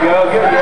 we go. Give it